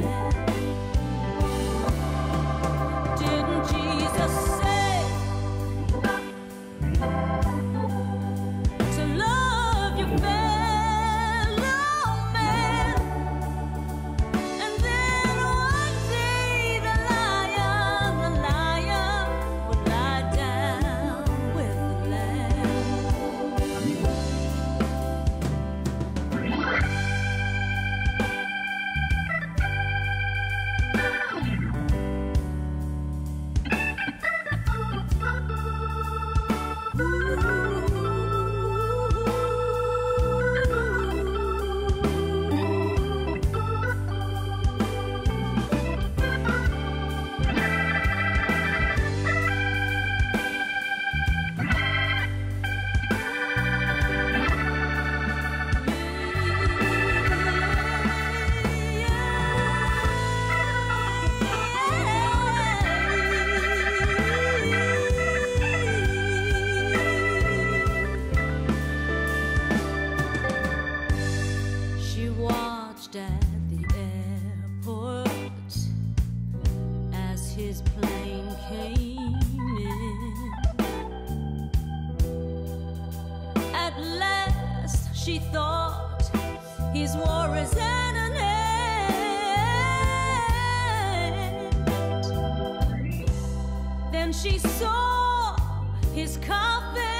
friend. his plane came in. At last, she thought his war is at an end. Then she saw his coffin.